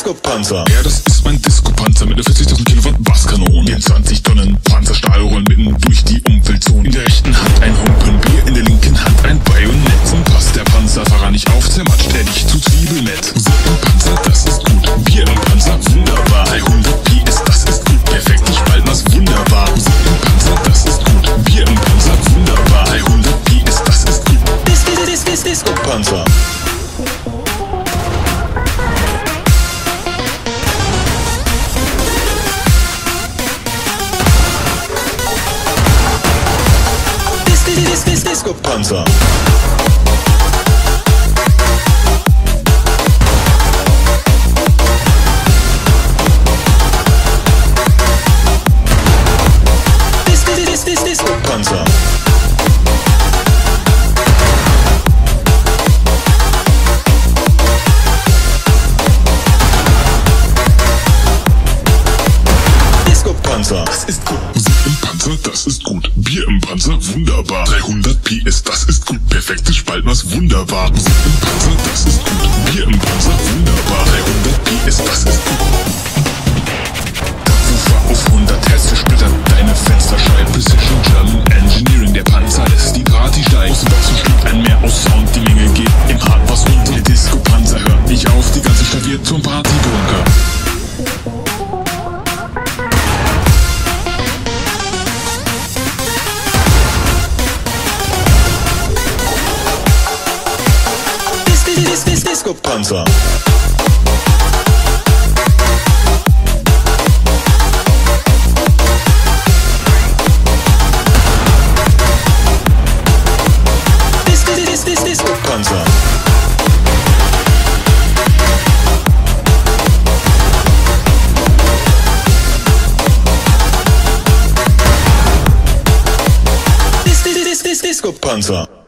Disco-Panzer. Ja, das ist mein Disco-Panzer mit einer 40.000 Kilowatt Basskanonen. Den 20 Tonnen Panzerstahl rollen mitten durch die Umweltzone. In der rechten Hand ein Humpen Bier, in der linken Hand ein Bajonett. Und passt der Panzerfahrer nicht auf, zermatscht er dich zu Zwiebelnett. Musik im Panzer, das ist gut. Bier im Panzer, wunderbar. 300 PS, das ist gut. Perfekt, ich bald was wunderbar. Im Panzer, das ist gut. Bier im Panzer, wunderbar. 300 PS, das ist gut. Dis, dis, dis, Disco-Panzer. Dis, dis, dis, dis, Disco-Panzer. Dis, dis, dis, dis, Disco-Panzer. Disco-Panzer. Das ist gut. Musik im Panzer, das ist gut. Bier im Panzer, wunderbar. 300 PS, das ist gut. Perfektes Spaltmaß, wunderbar. Musik im Panzer, das ist gut. Bier im Panzer, wunderbar. 300 PS, das ist Dis, dis, dis, dis, Disco-Panzer. Dis, dis, dis, dis, Disco-Panzer. Dis, dis, dis, dis, Disco-Panzer.